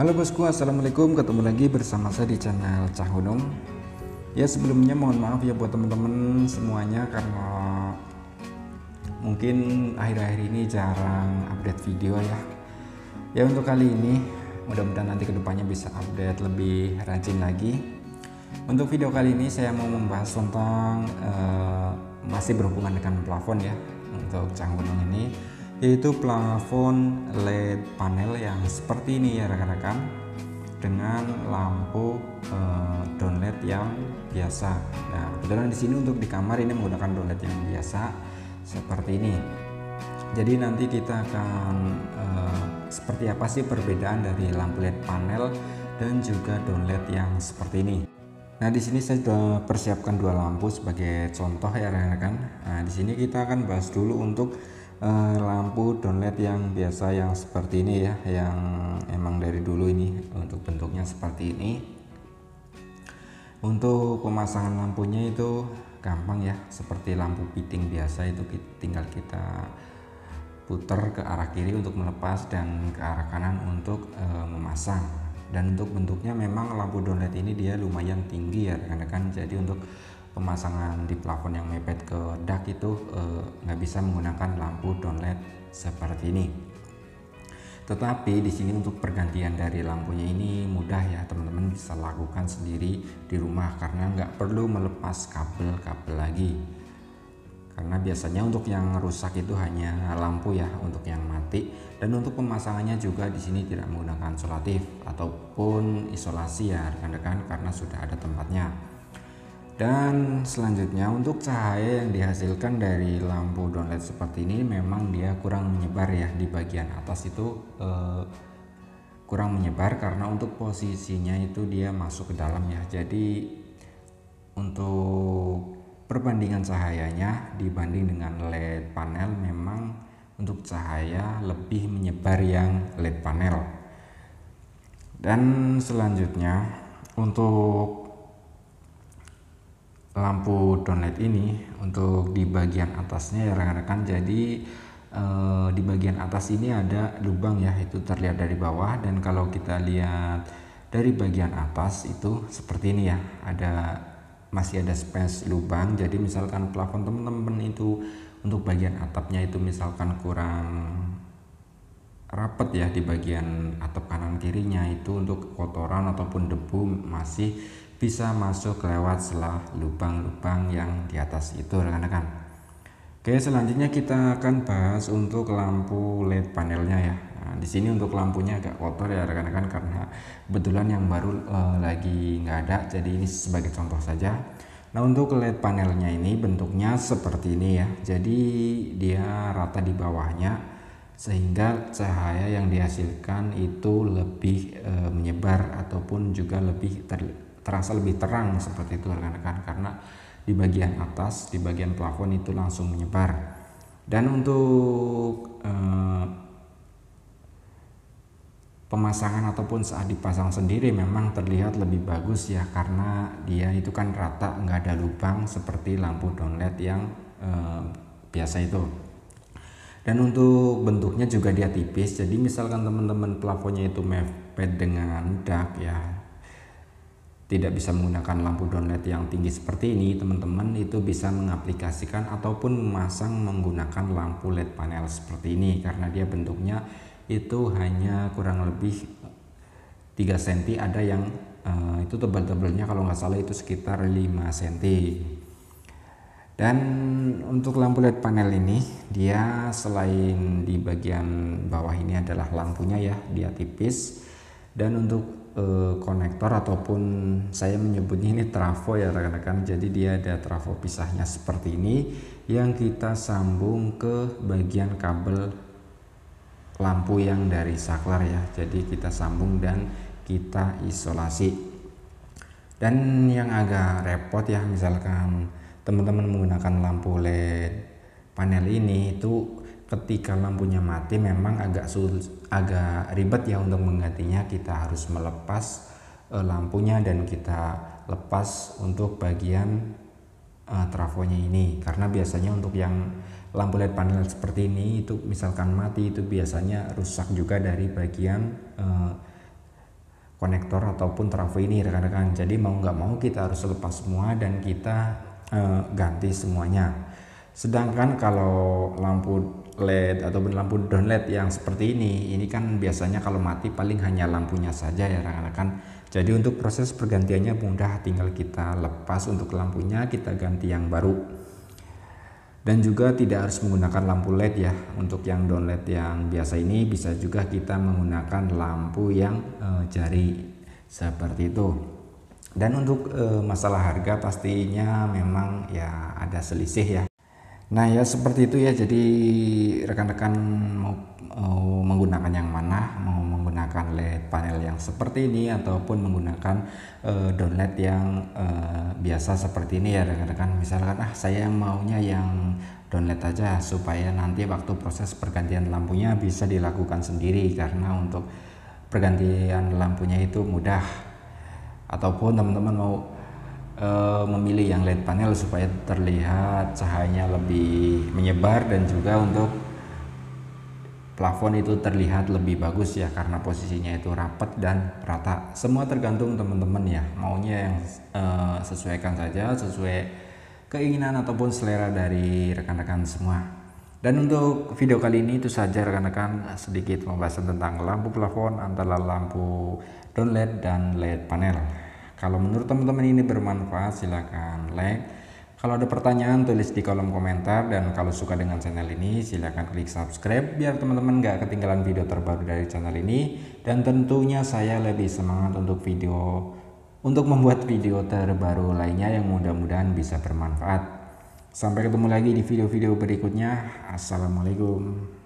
Halo bosku, assalamualaikum. Ketemu lagi bersama saya di channel Cah Gunung. Ya sebelumnya mohon maaf ya buat teman-teman semuanya karena mungkin akhir-akhir ini jarang update video ya. Ya untuk kali ini mudah-mudahan nanti ke depannya bisa update lebih rajin lagi. Untuk video kali ini saya mau membahas tentang uh, masih berhubungan dengan plafon ya untuk Cah Gunung ini yaitu plafon LED panel yang seperti ini ya rekan-rekan dengan lampu uh, downlight yang biasa. Nah, kebetulan di sini untuk di kamar ini menggunakan downlight yang biasa seperti ini. Jadi nanti kita akan uh, seperti apa sih perbedaan dari lampu LED panel dan juga downlight yang seperti ini. Nah, di sini saya sudah persiapkan dua lampu sebagai contoh ya rekan-rekan. Nah, di sini kita akan bahas dulu untuk uh, lampu downlight yang biasa yang seperti ini ya yang emang dari dulu ini untuk bentuknya seperti ini. Untuk pemasangan lampunya itu gampang ya seperti lampu fitting biasa itu tinggal kita putar ke arah kiri untuk melepas dan ke arah kanan untuk e, memasang. Dan untuk bentuknya memang lampu downlight ini dia lumayan tinggi ya rekan-rekan jadi untuk pemasangan di plafon yang mepet ke dak itu eh, nggak eh, bisa menggunakan lampu downlight seperti ini. Tetapi di sini untuk pergantian dari lampunya ini mudah ya teman-teman bisa lakukan sendiri di rumah karena nggak perlu melepas kabel-kabel lagi. Karena biasanya untuk yang rusak itu hanya lampu ya untuk yang mati dan untuk pemasangannya juga di sini tidak menggunakan solatif ataupun isolasi ya rekan-rekan karena sudah ada tempatnya dan selanjutnya untuk cahaya yang dihasilkan dari lampu downlight seperti ini memang dia kurang menyebar ya di bagian atas itu eh, kurang menyebar karena untuk posisinya itu dia masuk ke dalam ya. Jadi untuk perbandingan cahayanya dibanding dengan LED panel memang untuk cahaya lebih menyebar yang LED panel. Dan selanjutnya untuk lampu downlight ini untuk di bagian atasnya ya rekan-rekan. Jadi eh, di bagian atas ini ada lubang ya itu terlihat dari bawah. Dan kalau kita lihat dari bagian atas itu seperti ini ya ada masih ada space lubang. Jadi misalkan plafon teman-teman itu untuk bagian atapnya itu misalkan kurang rapat ya di bagian atap kanan kirinya itu untuk kotoran ataupun debu masih bisa masuk lewat selah lubang-lubang yang di atas itu rekan-rekan. Oke selanjutnya kita akan bahas untuk lampu LED panelnya ya. Nah, di sini untuk lampunya agak kotor ya rekan-rekan karena kebetulan yang baru uh, lagi nggak ada. Jadi ini sebagai contoh saja. Nah untuk LED panelnya ini bentuknya seperti ini ya. Jadi dia rata di bawahnya sehingga cahaya yang dihasilkan itu lebih e, menyebar ataupun juga lebih terlihat terasa lebih terang seperti itu rekan-rekan karena di bagian atas di bagian plafon itu langsung menyebar. Dan untuk eh, pemasangan ataupun saat dipasang sendiri memang terlihat lebih bagus ya karena dia itu kan rata nggak ada lubang seperti lampu downlight yang eh, biasa itu. Dan untuk bentuknya juga dia tipis jadi misalkan teman-teman plafonnya itu mepet dengan dak ya tidak bisa menggunakan lampu downlight yang tinggi seperti ini teman-teman itu bisa mengaplikasikan ataupun memasang menggunakan lampu LED panel seperti ini karena dia bentuknya itu hanya kurang lebih 3 cm ada yang uh, itu tebal-tebalnya kalau nggak salah itu sekitar 5 cm dan untuk lampu LED panel ini dia selain di bagian bawah ini adalah lampunya ya dia tipis. Dan untuk uh, konektor ataupun saya menyebutnya ini trafo ya rekan-rekan. Jadi dia ada trafo pisahnya seperti ini yang kita sambung ke bagian kabel lampu yang dari saklar ya. Jadi kita sambung dan kita isolasi. Dan yang agak repot ya misalkan teman-teman menggunakan lampu LED panel ini itu ketika lampunya mati memang agak sulit, agak ribet ya untuk menggantinya. Kita harus melepas uh, lampunya dan kita lepas untuk bagian uh, trafonya ini. Karena biasanya untuk yang lampu LED panel seperti ini itu misalkan mati itu biasanya rusak juga dari bagian uh, konektor ataupun trafo ini rekan-rekan. Jadi mau nggak mau kita harus lepas semua dan kita uh, ganti semuanya. Sedangkan kalau lampu LED ataupun lampu downlight yang seperti ini ini kan biasanya kalau mati paling hanya lampunya saja ya rekan-rekan. Jadi untuk proses pergantiannya mudah tinggal kita lepas untuk lampunya kita ganti yang baru. Dan juga tidak harus menggunakan lampu LED ya untuk yang downlight yang biasa ini bisa juga kita menggunakan lampu yang e, jari seperti itu. Dan untuk e, masalah harga pastinya memang ya ada selisih ya nah ya seperti itu ya. Jadi rekan-rekan mau, mau menggunakan yang mana mau menggunakan LED panel yang seperti ini ataupun menggunakan uh, downlight yang uh, biasa seperti ini ya rekan-rekan. Misalkan ah saya maunya yang downlight aja supaya nanti waktu proses pergantian lampunya bisa dilakukan sendiri karena untuk pergantian lampunya itu mudah. Ataupun teman-teman mau uh, memilih yang LED panel supaya terlihat cahayanya lebih menyebar dan juga untuk plafon itu terlihat lebih bagus ya karena posisinya itu rapat dan rata. Semua tergantung teman-teman ya maunya yang uh, sesuaikan saja sesuai keinginan ataupun selera dari rekan-rekan semua. Dan untuk video kali ini itu saja rekan-rekan. Sedikit pembahasan tentang lampu plafon antara lampu down LED dan LED panel kalau menurut teman-teman ini bermanfaat silahkan like kalau ada pertanyaan tulis di kolom komentar dan kalau suka dengan channel ini silahkan klik subscribe biar teman-teman gak ketinggalan video terbaru dari channel ini dan tentunya saya lebih semangat untuk video untuk membuat video terbaru lainnya yang mudah-mudahan bisa bermanfaat. Sampai ketemu lagi di video-video berikutnya. Assalamualaikum.